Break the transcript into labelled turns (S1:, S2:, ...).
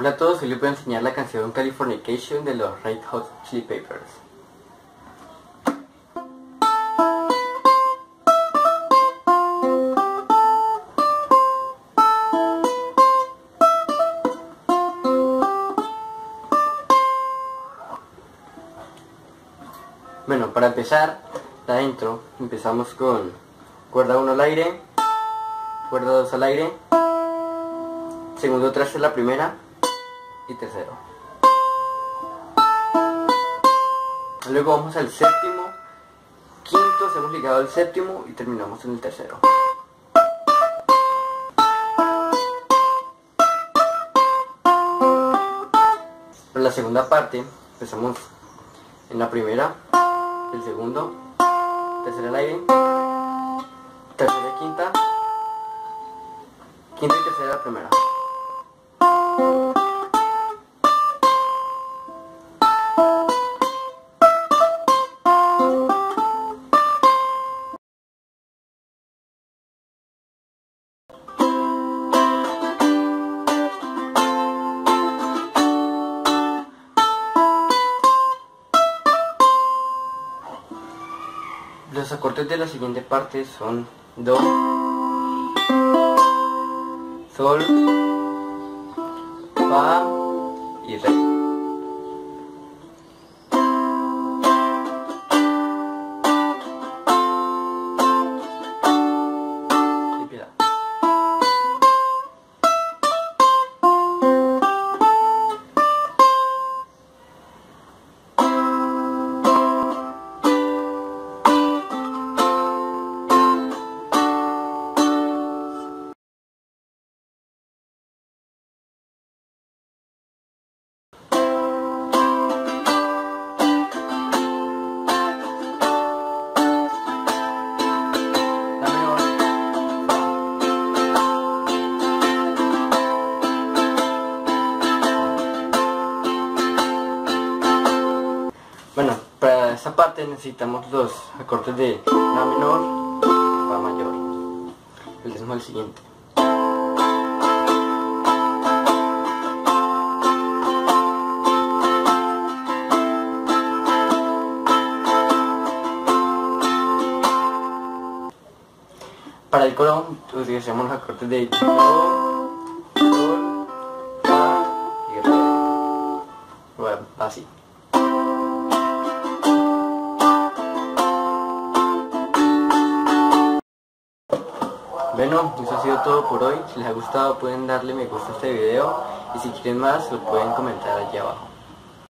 S1: Hola a todos, hoy les voy a enseñar la canción Californication de los Red Hot Chili Peppers. Bueno, para empezar, la intro, empezamos con cuerda 1 al aire, cuerda 2 al aire, segundo traste la primera y tercero. Luego vamos al séptimo, quinto, hemos ligado al séptimo y terminamos en el tercero. Para la segunda parte, empezamos en la primera, el segundo, tercera al aire, tercera y quinta, quinta y tercera la primera. Los acordes de la siguiente parte son Do, Sol, Fa y Re. Bueno, para esa parte necesitamos los acordes de La menor, Fa mayor. El mismo el siguiente. Para el coro utilizamos los acordes de Do, Sol, Fa y Re. Bueno, así. Bueno, eso ha sido todo por hoy. Si les ha gustado pueden darle me gusta a este video y si quieren más lo pueden comentar allí abajo.